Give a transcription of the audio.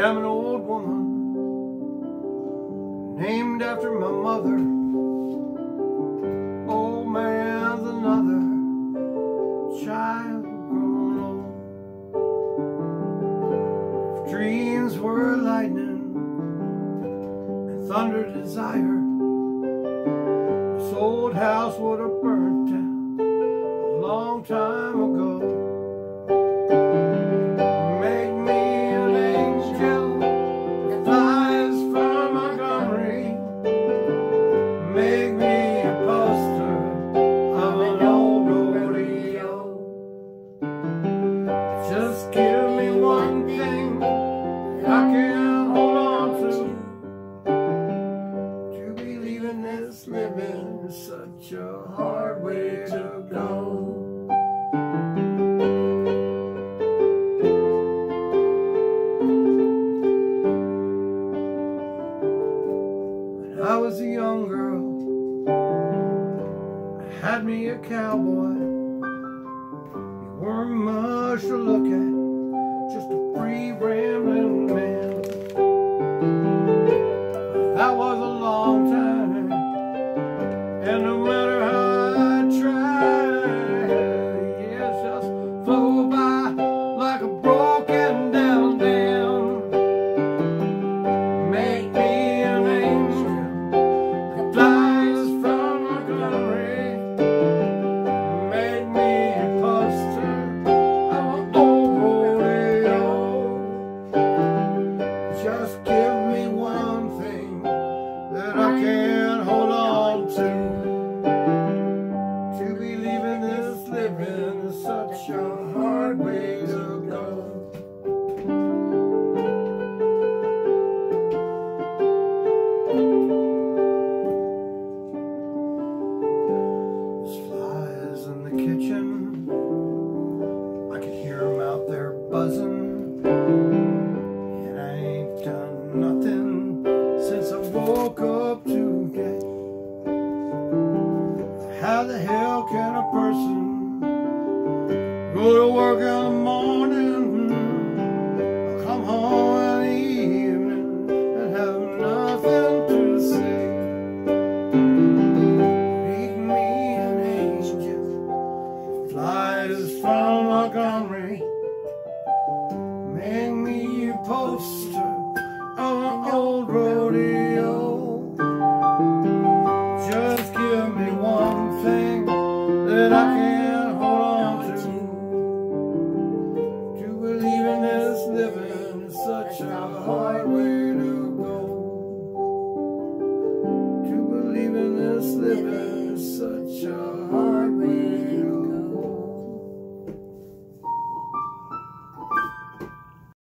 am an old woman named after my mother. Old man's another child grown old. If dreams were lightning and thunder desire, this old house would have burnt down a long time ago. Such a hard way to go. When I was a young girl, I had me a cowboy. A hard way to go. There's flies in the kitchen. I can hear 'em out there buzzing. And I ain't done nothing since I woke up today. How the hell can a person go to work in the morning, come home in the evening, and have nothing to say? Make me an angel, fly flies from Montgomery. Make me a an